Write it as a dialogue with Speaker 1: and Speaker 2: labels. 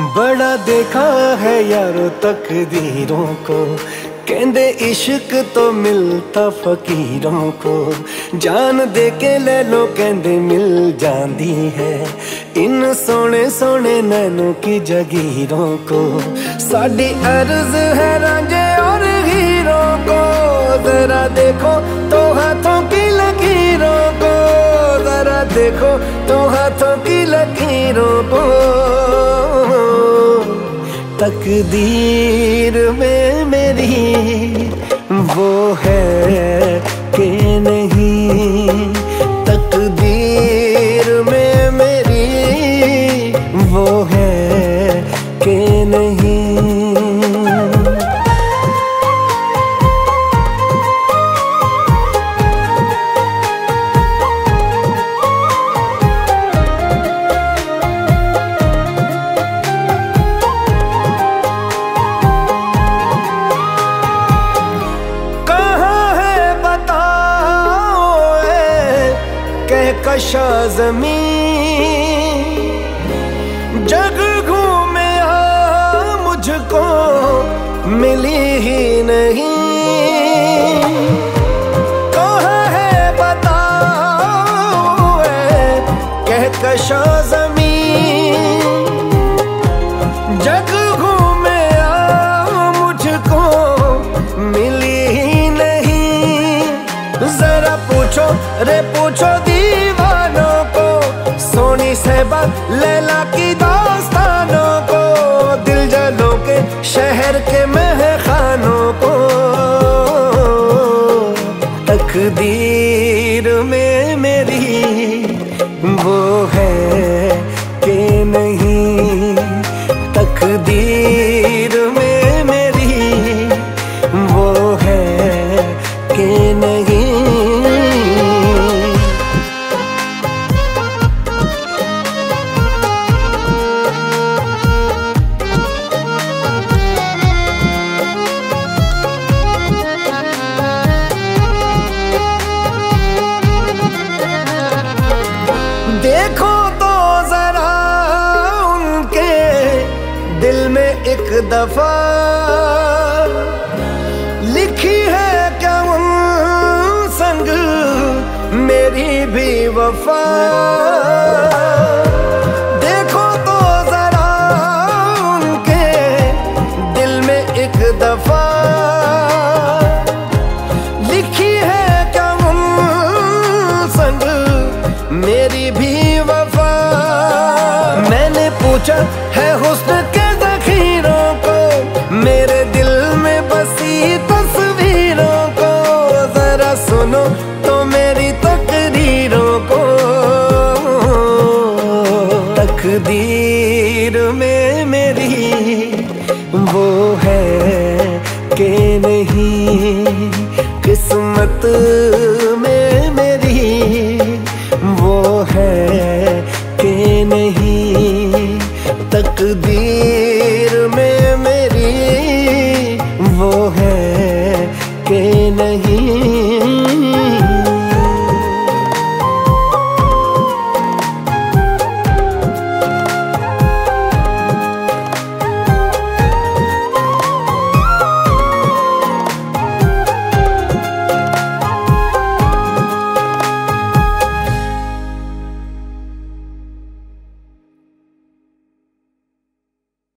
Speaker 1: बड़ा देखा है यारो तकदीरों को। कहते इश्क तो मिलता फकीरों को। जान दे के ले लो कहते मिल जाती है। इन सोने सोने नैनों की जगीरों को। साड़ी अर्ज़ है रांझे और हीरों को। जरा देखो तो हाथों की लकीरों को। जरा देखो तो हाथों की लकीरों को। तकदीर में मेरी वो है। कशा जमी जग घूमे मुझको मिली ही नहीं। कहा है बताओ कह कशा ज़मीन जग घूमे पूछो दीवानों को सोनी बात लैला की दास्तानों देखो तो जरा उनके दिल में एक दफ़ा। लिखी है क्या उन संग मेरी भी वफा? पूछा है हुस्न के जखीरों को। मेरे दिल में बसी तस्वीरों को। जरा सुनो तो मेरी तकदीरों को। तकदीर में मेरी वो है कि नहीं।